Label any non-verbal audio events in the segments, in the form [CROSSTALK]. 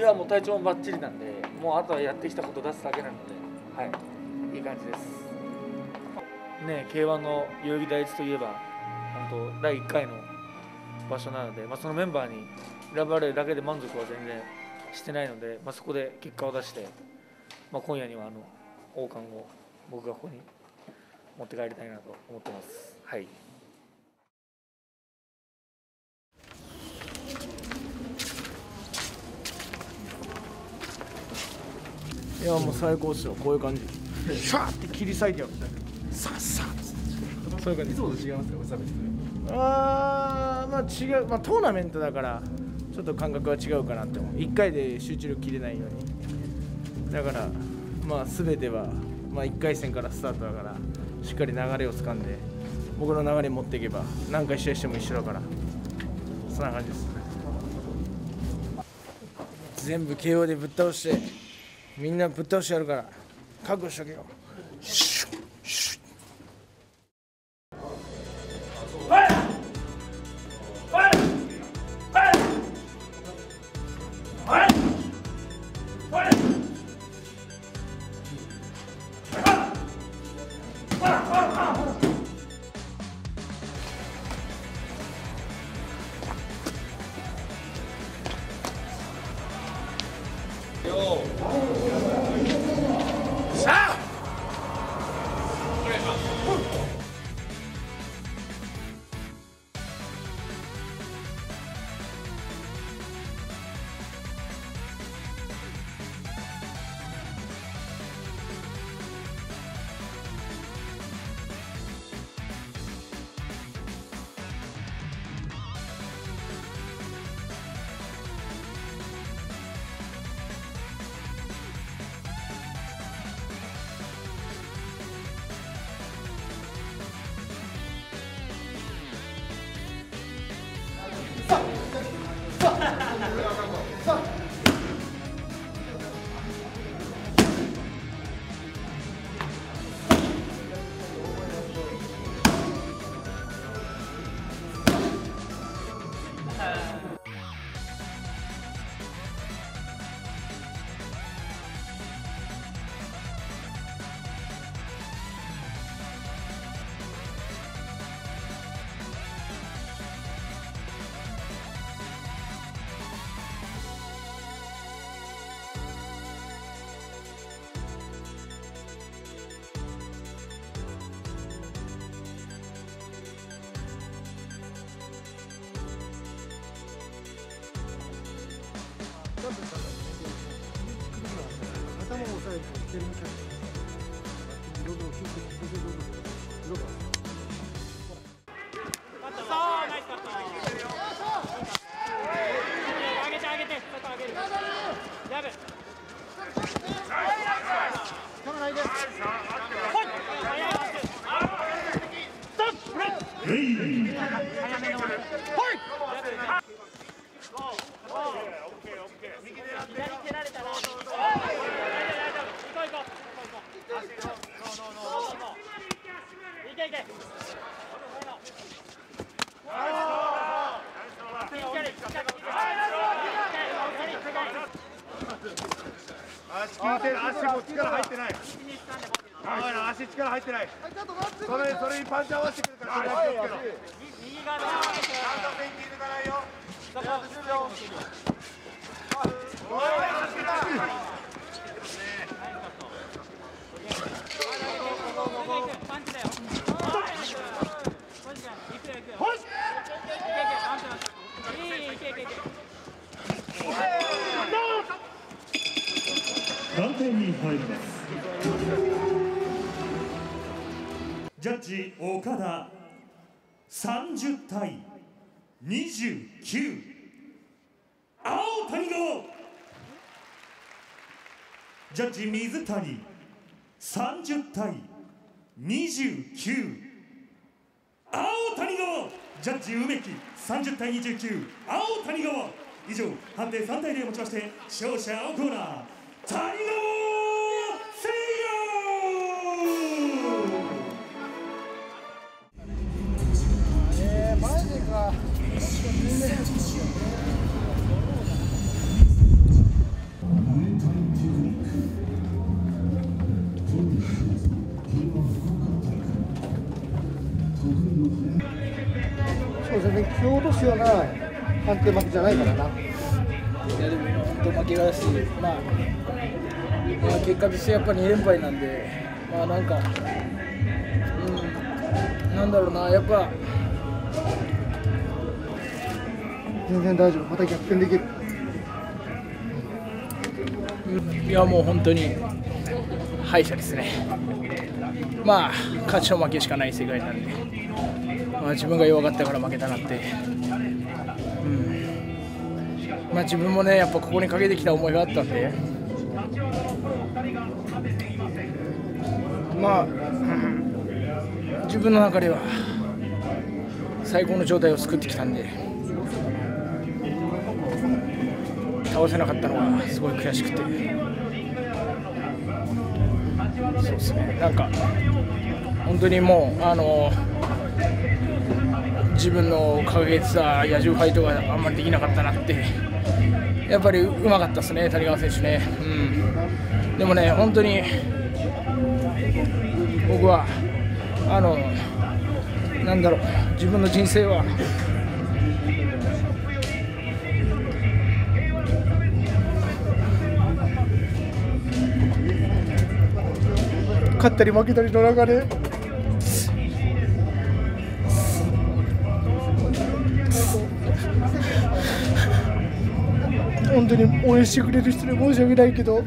いやもう体調もバッチリなんでもうあとはやってきたこと出すだけなのではい。いい感じです。ね K1 の代々木第一といえば本当第1回の場所なので、まあ、そのメンバーに選ばれるだけで満足は全然してないので、まあ、そこで結果を出して、まあ、今夜にはあの王冠を僕がここに持って帰りたいなと思ってます。はい。いやもう最高っすよ。こういう感じ。シャーって切り裂いてやる。さっさっつって。そういう感じ。いつもと違いますか差別あーまあ違う。まあトーナメントだからちょっと感覚は違うかなって思う。1回で集中力切れないように。だからまあ全てはまあ1回戦からスタートだからしっかり流れをつかんで僕の流れ持っていけば何回試合しても一緒だから。そんな感じです。全部 KO でぶっ倒してみんなぶっ倒してやるから覚悟しとけよ。ジャッジ水谷30対29青谷川ジャッジ梅木30対29青谷川。以上判定3対0をもちまして勝者青コーナー谷川判定負けじゃないからな。いやでも本当負けがだし、まあ、まあ、結果としてやっぱ2連敗なんで、まあなんか、うん、なんだろうな、やっぱ、全然大丈夫。また逆転できる。いやもう本当に敗者ですね。まあ、勝ちと負けしかない世界なんで、まあ、自分が弱かったから負けたなって。まあ、自分もね、やっぱここにかけてきた思いがあったんで、まあ、自分の中では最高の状態を作ってきたんで、倒せなかったのがすごい悔しくて、そうですね、なんか、本当にもう、あの自分の掲げてた野獣ファイトがあんまりできなかったなって。やっぱりうまかったですね、谷川選手ね。うん、でもね、本当に僕はあのなんだろう、自分の人生は。勝ったり負けたりの中で。本当に応援してくれる人に申し訳ないけど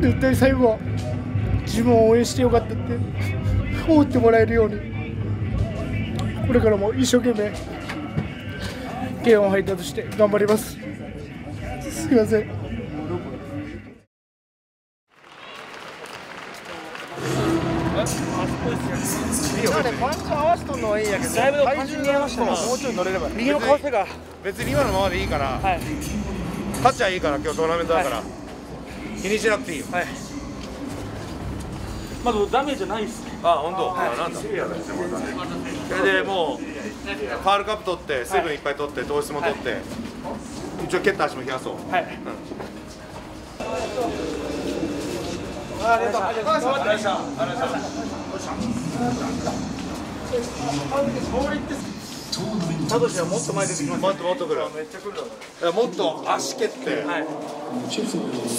絶対最後は自分を応援してよかったって思ってもらえるようにこれからも一生懸命 K1 ファイターとして頑張ります。すいません。パンチ合わせとんのはいいんやけどだいぶパンチ見えましたもうちょい。乗れれば右のかわせが別に今のままでいいから、はい勝っちゃいいから今日トーナメントだから、気にしなくていいよ。はい。まだダメージないですね。あ本当、あなんだ？それでもうファールカップ取って水分いっぱい取って糖質も取って、一応蹴った足も冷やそう。はいサトシはもっと前出てきますもっともっとくるめっちゃ来るだろもっと足蹴って、はい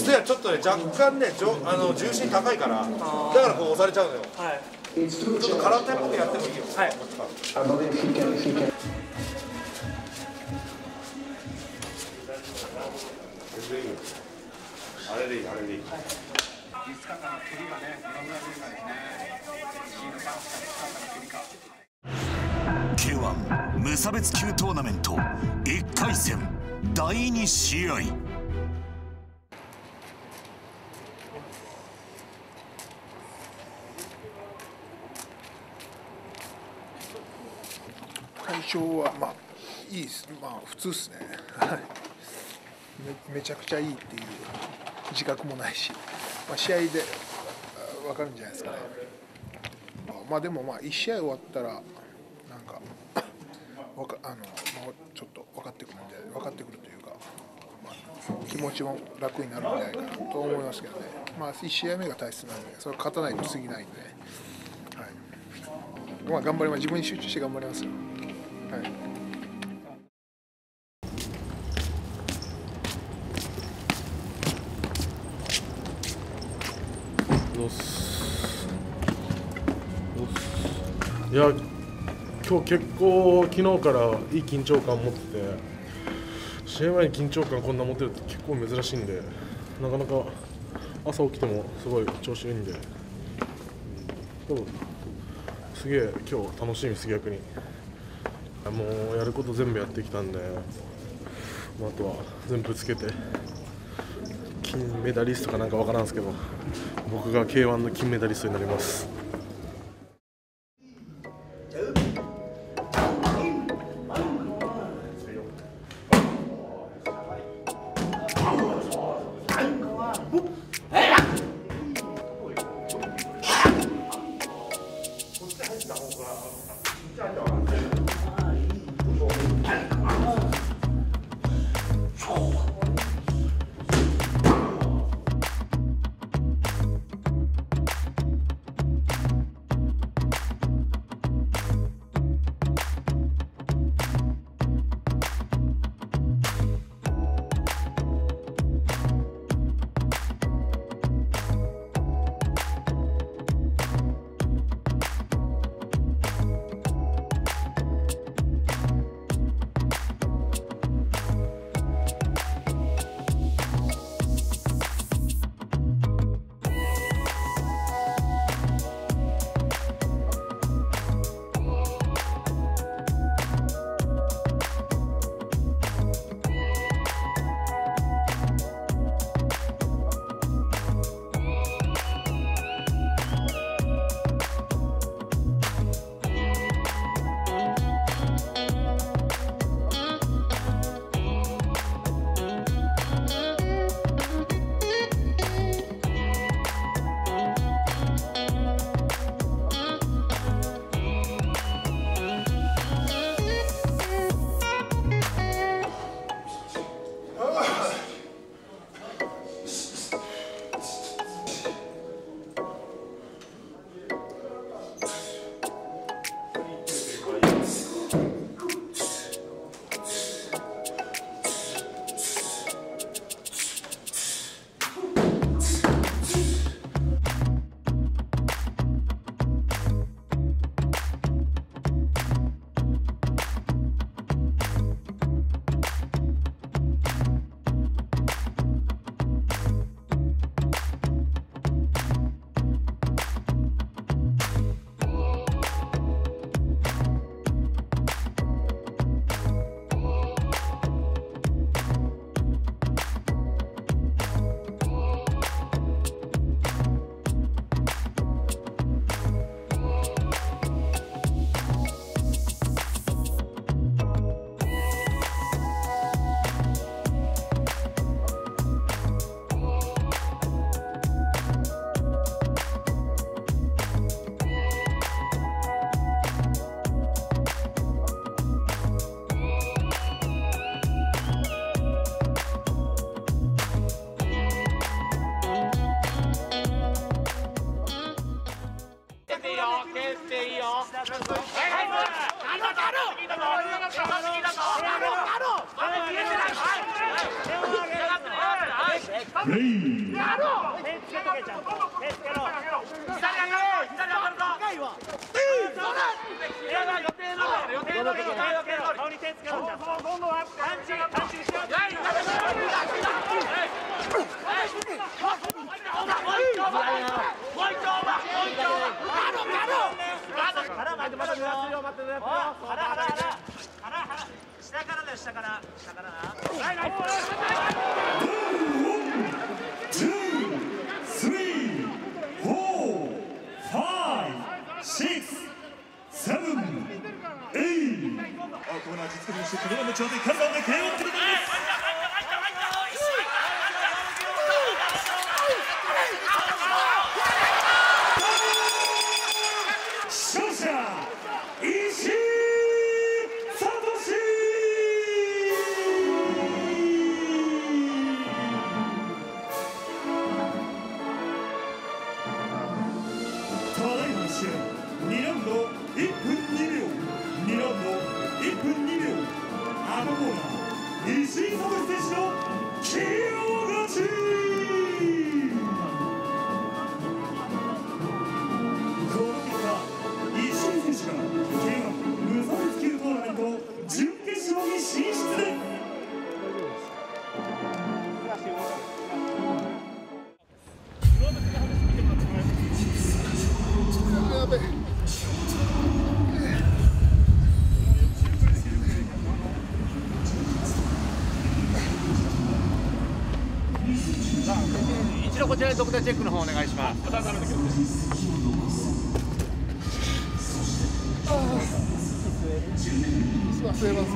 ではちょっとね若干ねじょあの重心高いからだからこう。押されちゃう。のよはいちょっと空手っぽくやってもいいよはいあれでいいあれでいい K1 無差別級ト。ーナメント。1回戦第2試合対象はまあいいですまあ普通ですねはいめめちゃくちゃいいっていう自覚もないし、まあ、試合で分かるんじゃないですかね。まあでもまあ1試合終わったらなんかわかあのもうちょっと分かってくるんで分かってくるというか、まあ、気持ちも楽になるんじゃないかなと思いますけどね。まあ1試合目が大切なんでそれ勝たないと過ぎないんで、はい。まあ、頑張ります。自分に集中して頑張りますよ。はい。いや今日結構昨日からいい緊張感を持ってて試合前に緊張感こんな持てるって結構珍しいんでなかなか朝起きてもすごい調子いいんですげえ今日楽しみです逆に。もうやること全部やってきたんで、まあ、あとは全部つけて金メダリストかなんかわからんすけど僕が K1 の金メダリストになります。下から下からな。ちらでドクターチェックの方お願いします。忘れます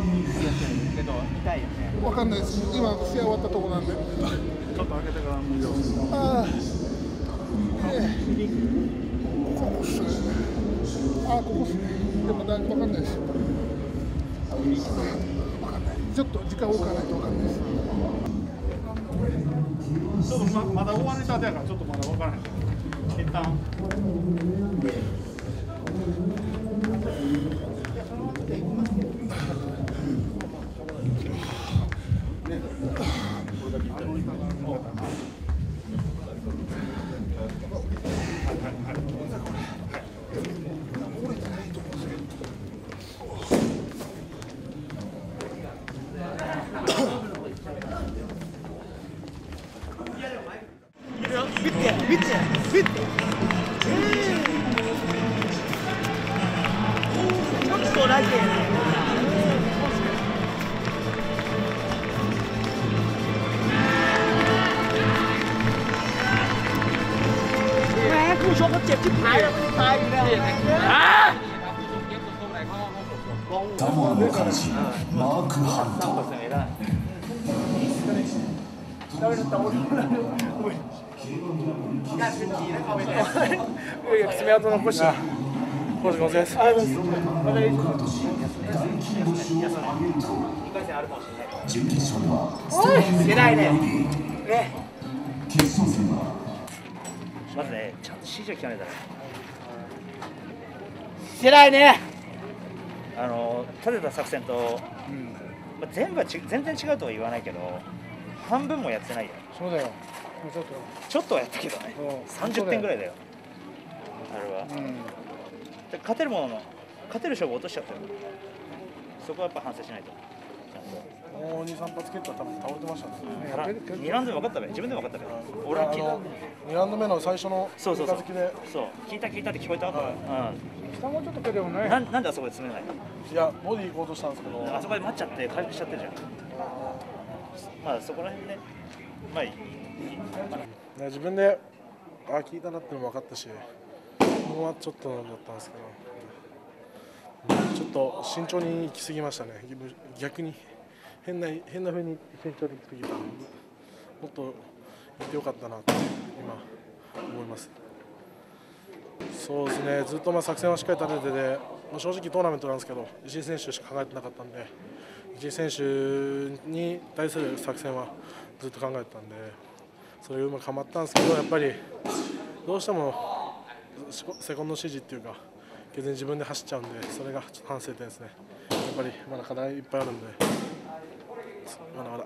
けど痛いよね。わかん。ないです今試合終わったとこなん。でちょっと開けてから無料。ああ、ええ、ここっすね。あ、ここっすね。でもだわかん。ないです。わかん。ない。ちょっと時間置かないとわかん。ないです。ちょっとままだ終わりたてやからちょっとまだわからない。一旦。ダモンの漢字マークハント爪痕残した星5ですう準決勝ではおいつないね決勝戦はまずねちゃんと指示を聞かないとね出ないねあの立てた作戦と、まあ、全部はち全然違うとは言わないけど、半分もやってないよ。そうだよちょっとちょっとはやったけどね。うん30点ぐらいだよ。あれは。うんで勝てるものの勝てる勝負落としちゃったよ。そこはやっぱ反省しないと。もう2、3発蹴ったら多分倒れてましたね。から2ラウンドで分かったべ。自分でも分かったべ。俺は聞いた。あの2ラウンド目の最初のそうそうそう。そう聞いた聞いたって聞こえた、下もちょっと蹴れようん、ね。なんなんであそこで詰めないの？いやボディ行こうとしたんですけど。あそこで待っちゃって回復しちゃってるじゃん。まあそこら辺ねまあいい。ね自分であ聞いたなってのも分かったし。ここはちょっとだったんですけど。うん。ちょっと慎重に行き過ぎましたね。逆に変な変な風に慎重に行き過ぎたもっと行ってよかったなって今思います。そうですねずっとまあ作戦はしっかり立ててて、まあ、正直トーナメントなんですけど石井選手しか考えてなかったんで石井選手に対する作戦はずっと考えてたんでそれがうまくはまったんですけどやっぱりどうしてもセコンド指示っていうか決に自分で走っちゃうんでそれがちょっと反省点ですね。やっぱりまだ課題いっぱいあるんで。まだまだ。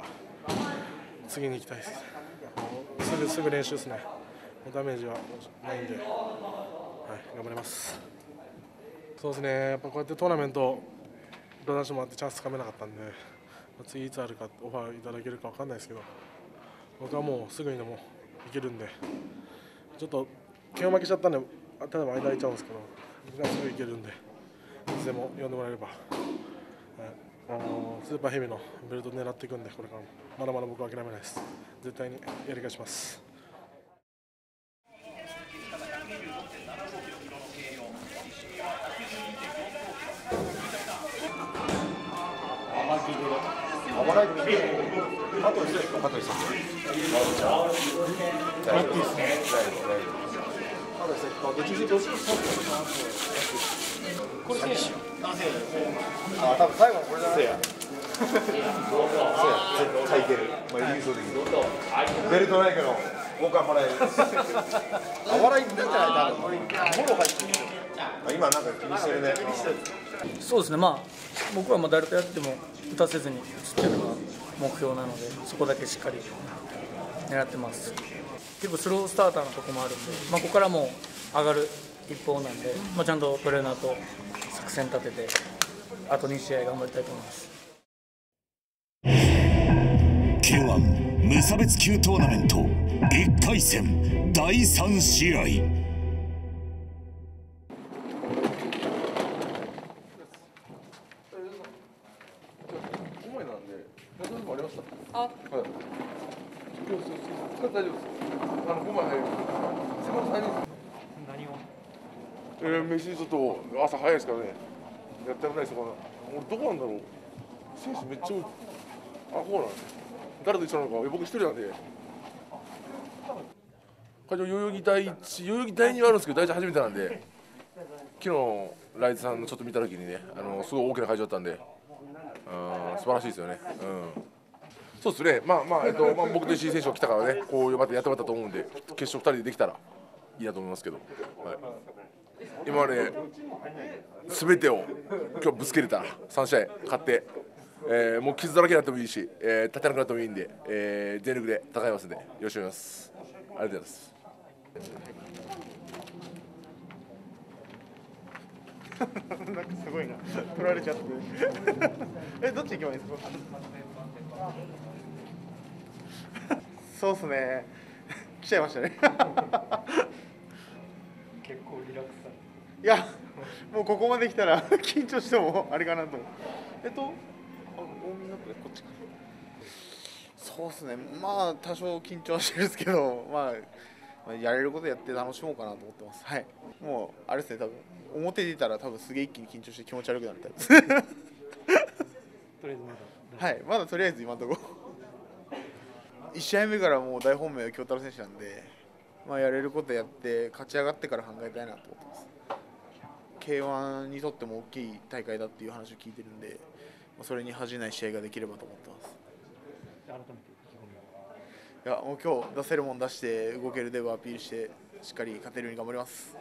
次に行きたいです。すぐすぐ練習ですね。ダメージはないんで、はい、頑張ります。そうですね。やっぱこうやってトーナメント出させてもらってチャンスつかめなかったんで次いつあるかオファーいただけるか分かんないですけど僕はもうすぐにでもいけるんでちょっと気を負けちゃったんで例えば間空いちゃうんですけど僕はすぐいけるんでいつでも呼んでもらえれば、はい。あのスーパーヘビーのベルト狙っていくんでこれからも。まだまだ僕は諦めないです。絶対にやり返します。あ、多分最後これじゃない？や。そうや、絶対いける。まあ、優勝できる。ベルトないけど、僕はもらえる。あ笑いなんじゃない、多分。フォロー入ってる。あ今なんか気にしてるね。そうですね、まあ、僕はまあ誰とやっても打たせずに打つっていうのが目標なので、そこだけしっかり狙ってます。結構スロースターターのとこもあるんで、まあ、ここからもう上がる一方なんで、まあ、ちゃんとトレーナーと作戦立てて、あと2試合頑張りたいと思います。K1 無差別級トーナメント1回戦第3試合。ありました？あ。はい。大丈夫です。あの5枚入るえー、飯ちょっと朝早いですからね。やってないですから俺どこなんだろう。選手めっちゃ多い。あこうなんで誰と一緒なのか。僕一人なんで。会場代々木第一代々木第二はあるんですけど第一初めてなんで。昨日ライズさんのちょっと見た時にねあのすごい大きな会場だったんで。うん素晴らしいですよね。うん。そうですね。まあまあえっと、まあ、僕と石井選手が来たからねこうまたやってもらったと思うんで決勝2人でできたらいいなと思いますけど、はい、今まで全てを今日ぶつけれた。ら3試合勝って、えーもう傷だらけになってもいいし、えー立てなくなってもいいんで、えー全力で戦いますんでよろしくお願いします。ありがとうございます。[LAUGHS] なんかすごいな。取られちゃって。[LAUGHS] えどっち行けばいいですか？[LAUGHS] そうっすね。来ちゃいましたね。結構リラックスいやもうここまで来たら [LAUGHS] 緊張してもあれかなと。えっとあ多めになってこっちか。そうっすね。まあ多少緊張はしてるんですけど [LAUGHS] まあまあやれることやって楽しもうかなと思ってます。はい。もうあれですね。多分表出たら多分すげえ一気に緊張して気持ち悪くなるタイプ。ですとりあえずまだ。はい。まだとりあえず今のとこ。ろ1試合目からもう大本命は京太郎選手なんで、まあ、やれることやって勝ち上がってから考えたいなと思ってます K1 にとっても大きい大会だっていう話を聞いてるんで、まあ、それに恥じない試合ができればと思ってます。改めていやもう今日出せるもん出して動けるデブアピールしてしっかり勝てるように頑張ります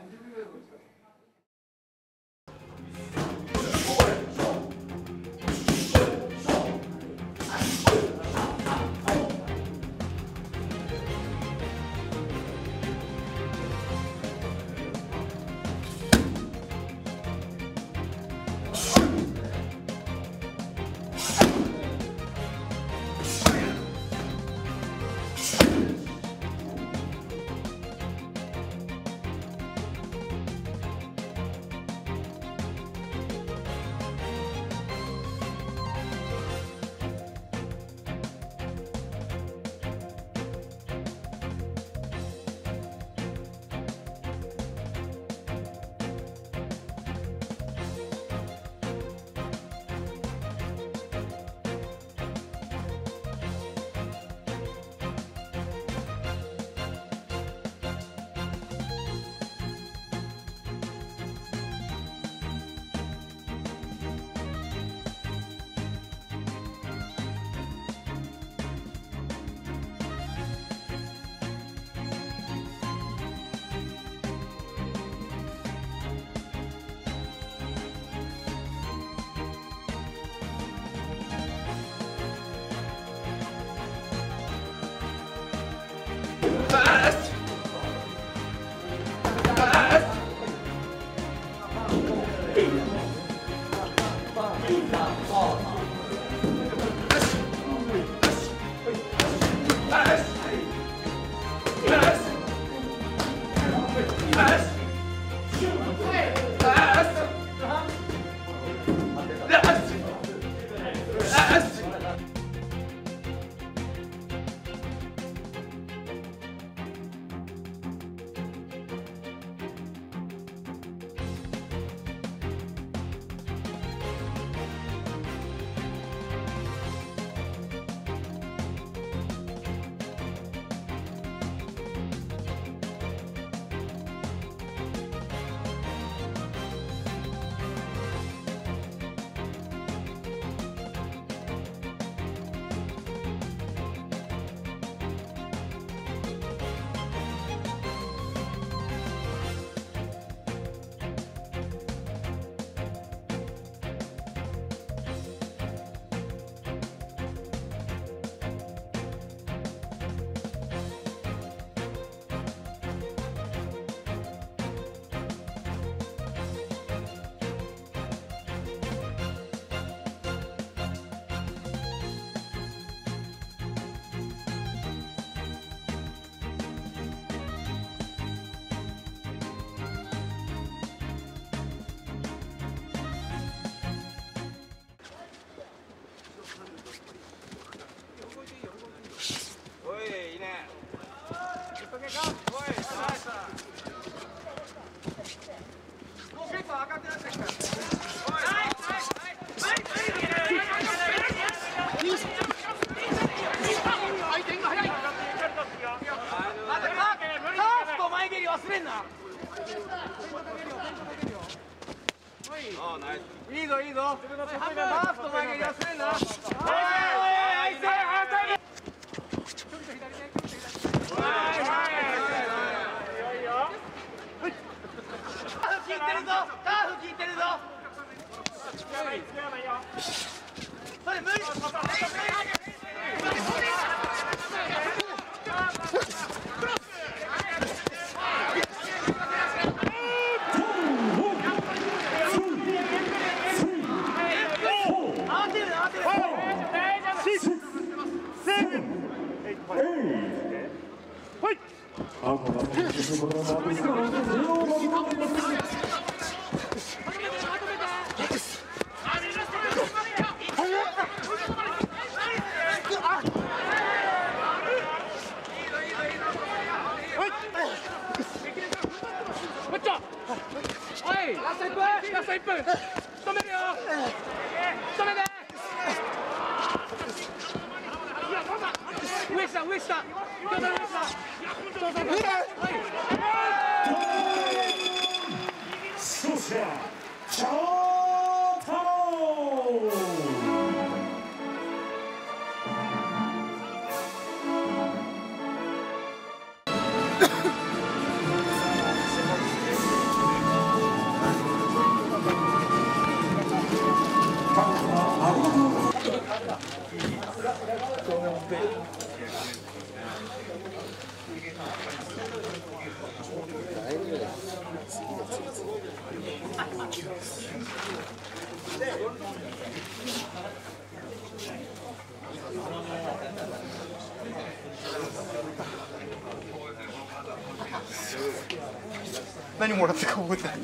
もらったか覚えてない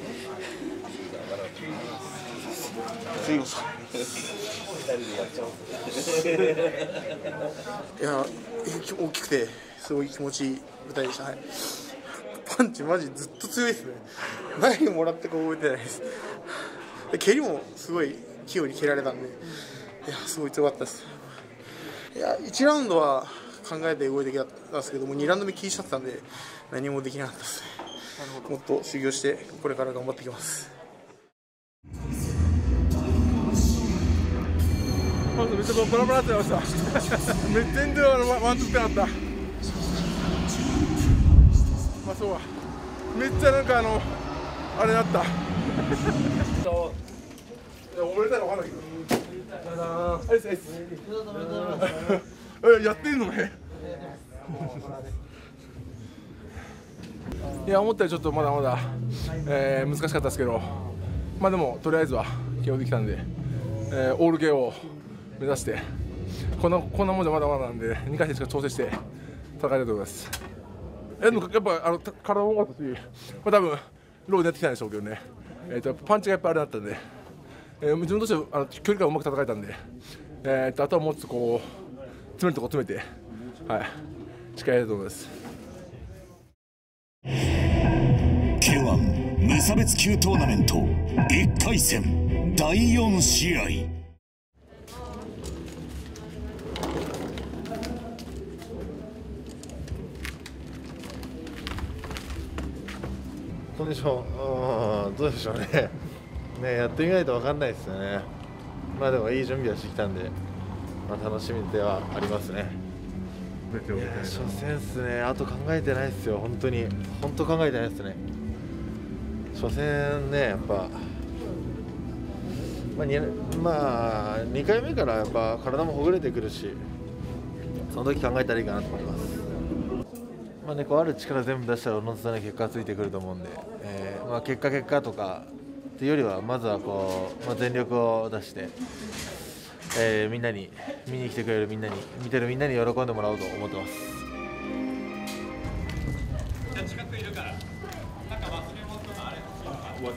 すいません。いや大きくてすごい気持ちいい舞台でした、はい、パンチマジずっと強いですね。何もらったか覚えてないです。で蹴りもすごい器用に蹴られたんで。いやすごい強かったです。いや1ラウンドは考えて動いてきたんですけども2ラウンド目気にしちゃってたんで何もできなかったですね。もっと修行してこれから頑張っていきます。まずめっちゃバラバラってました。[LAUGHS] めっちゃ全然あのワワンツーってなかった。まあそうはめっちゃなんかあのあれだった。いや溺れたらわかんないけど。あいつあいつえやってんのねいや思ったよりちょっとまだまだ、えー難しかったですけどまあでもとりあえずは KO できたんで、えーオール KO を目指してこんなこんなもんじゃまだまだなんで2回戦しか調整して戦いたいと思います。えでもやっぱあの体も多かったし、まあ、多分ローでやってきたんでしょうけどね、えー、とパンチがやっぱあれだったんで、えー自分としてはあの距離感うまく戦えたんで、えー、とあとはもうちょっとこう詰めるとこ詰めてはいしっかりやりたいと思います。差別級トーナメント1回戦第4試合コンディション、う？ん、[LAUGHS] どうでしょうね。ね、やってみないと分かんないですよね。まあでもいい準備はしてきたんで、まあ、楽しみではありますね。いや初戦っすね、あと考えてないですよ、本当に、本当考えてないですね。初戦ね、やっぱ、まあ、にまあ、2回目からやっぱ体もほぐれてくるし、その時考えたらいいかなと思います。まあね、こうある力全部出したらおのずとね結果がついてくると思うんで、えーまあ、結果結果とかっていうよりはまずはこう、まあ、全力を出して、えーみんなに見に来てくれるみんなに見てるみんなに喜んでもらおうと思ってます。今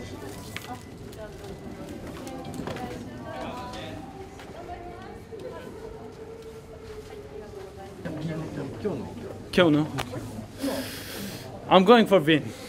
日の I'm going for win.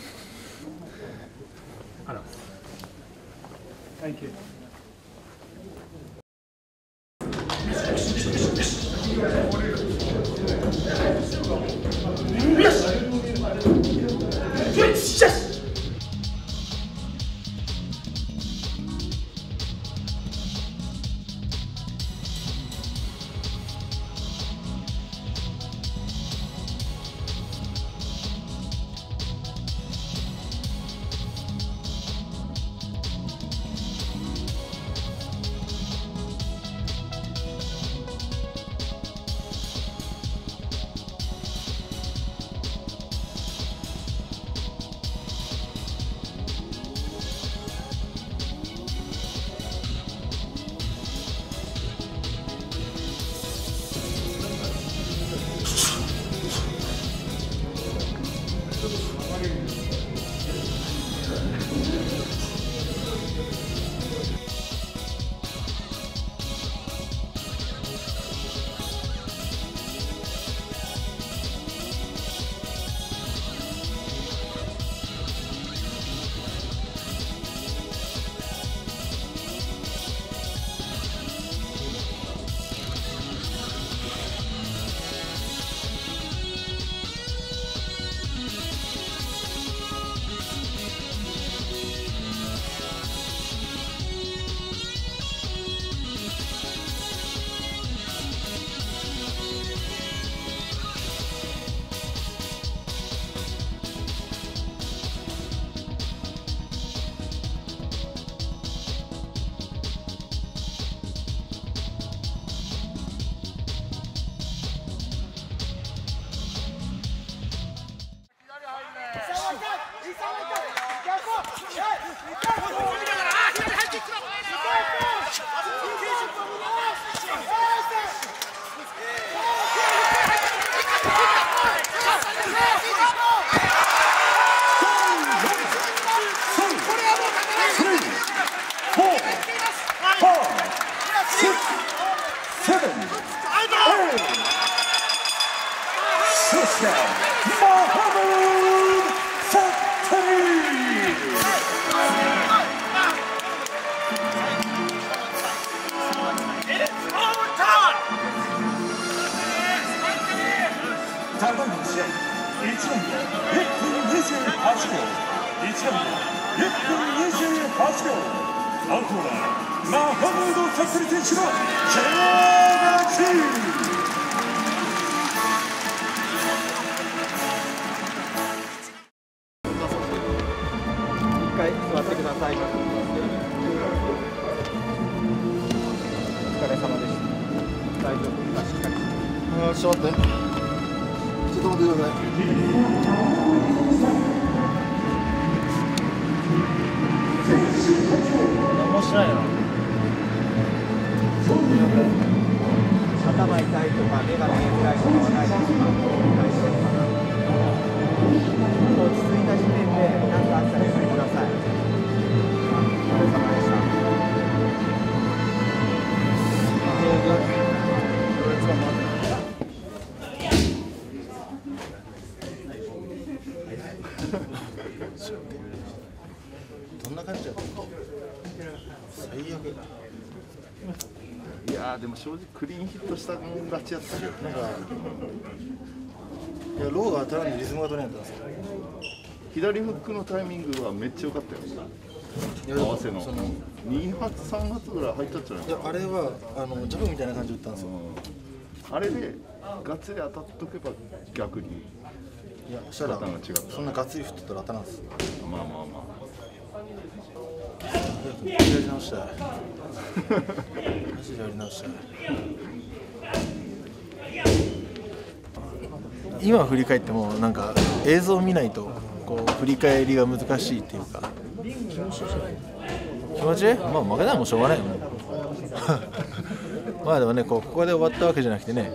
でも正直クリーンヒットした勝ちやったけどなんかいやローが当たらんでリズムが取れんかったんですよ左フックのタイミングはめっちゃ良かったよ合わせの2発3発ぐらい入ったんじゃないいやあれはあのジャブみたいな感じで打ったんです。よ、あれでガッツリ当たっとけば逆に。いやしたらそんなガッツリ振ってたら当たらんです。まあまあまやり直した。いマジでやり直した。い今振り返ってもなんか映像を見ないとこう振り返りが難しいっていうか。気持ちい。い？まあ負けたらもうしょうがないよもう [LAUGHS] まあでもねこうここで終わったわけじゃなくてね。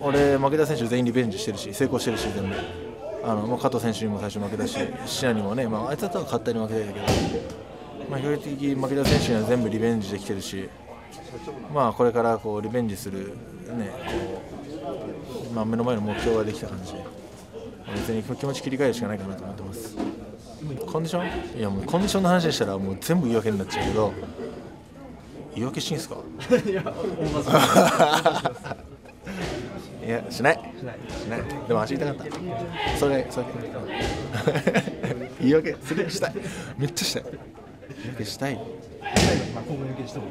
俺負けた選手全員リベンジしてるし成功してるし全部。あのもう加藤選手にも最初負けたしシナにもね、まあ、あいつだったら勝ったり負けたりだけど、まあ、比較的負けた選手には全部リベンジできてるしまあこれからこうリベンジするねこう、まあ、目の前の目標ができた感じ。別に気持ち切り替えるしかないかなと思ってます。コンディション？いやもうコンディションの話したらもう全部言い訳になっちゃうけど言い訳してんすか？[LAUGHS] いや [LAUGHS] しない。しない。でも足痛かった。それそれ。[LAUGHS] 言い訳するしたい。めっちゃしたい言い訳したい。まあ今後に向けて一言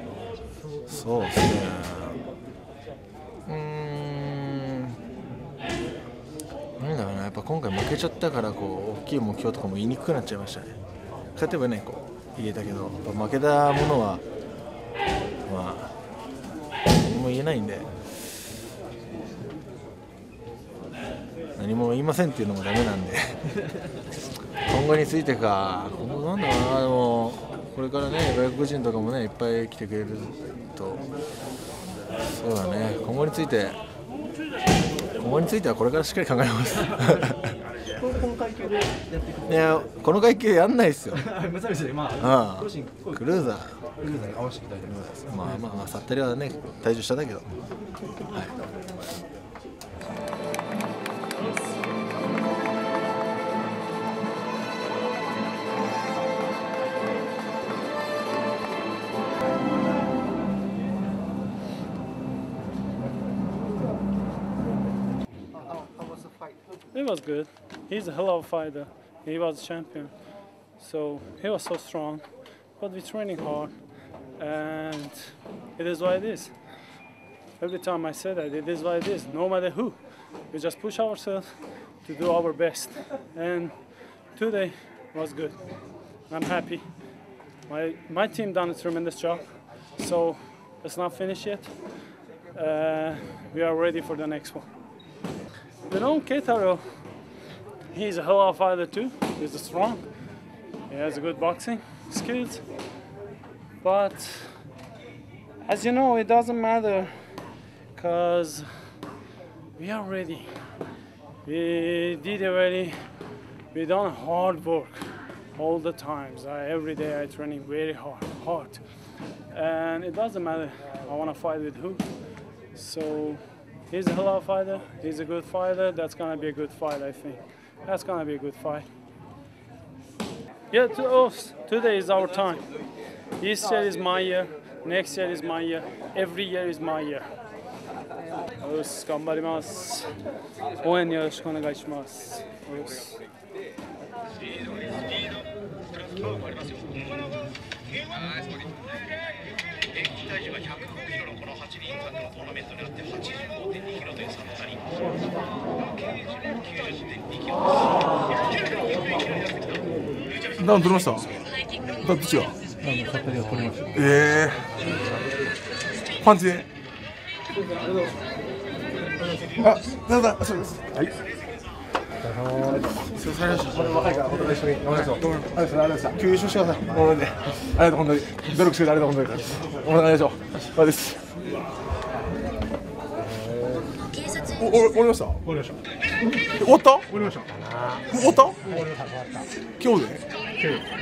そうですね。うーん。なんだろうな。やっぱ今回負けちゃったからこう大きい目標とかも言いにくくなっちゃいましたね。勝てばねこう言えたけどやっぱ負けたものはまあ何も言えないんで。何も言いませんっていうのもダメなんで。[LAUGHS] [LAUGHS] 今後についてか。今後なんだろうなでもこれからね外国人とかもねいっぱい来てくれると。そうだね。今後について今後についてはこれからしっかり考えます。いやこの階級やんないっすよ。[LAUGHS] まあああクルーザー。まあまあまあサッタリはね体重下だけど。はい was good. He's a hell of a fighter. He was a champion. So he was so strong. But we're training hard. And it is what it is. Every time I say that, it is what it is. No matter who. We just push ourselves to do our best. And today was good. I'm happy. My, my team done a tremendous job. So it's not finished yet. Uh, we are ready for the next one. You know, Keitaro, he's a hell of a fighter too. He's strong. He has good boxing skills. But as you know, it doesn't matter because we are ready. We did already. We done hard work all the times. Every day I training very hard, hard, and it doesn't matter. I want to fight with who. So he's a hell of a fighter. He's a good fighter. That's gonna be a good fight, I think. That's gonna be a good fight. Yeah, to us, today is our time. This year is my year. Next year is my year. Every year is my year. よし、頑張ります。応援よろしくお願いします。よし。 ダウン取りました？だどっちが？ええパンチ？であ、だだ、そうです。はい。すみません、若いから、本当に一緒に頑張りましょう。どうも、ありがとうございました。ありがとうございました。今日優勝してください。もうね、ありがとう、本当に。努力してくれてありがとう、本当に。お願いします。そうです。お、お、終わりました？終わりました。終わった？終わりました。終わった？終わりました。今日で？今日。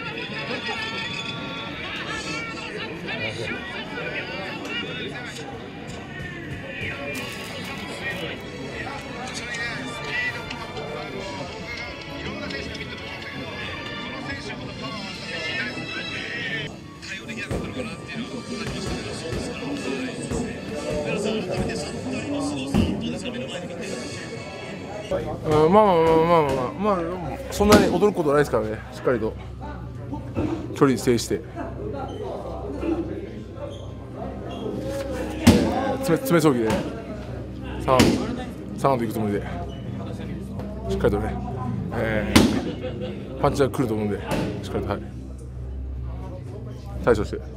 うん、まあまあまあまあまあまあ、まあ、そんなに驚くことないですからね、しっかりと距離制して、えー、詰め将棋で3ラウンド3ラウンドいくつもりで、しっかりとね、えー、パンチが来ると思うんで、しっかりと、はい、対処して。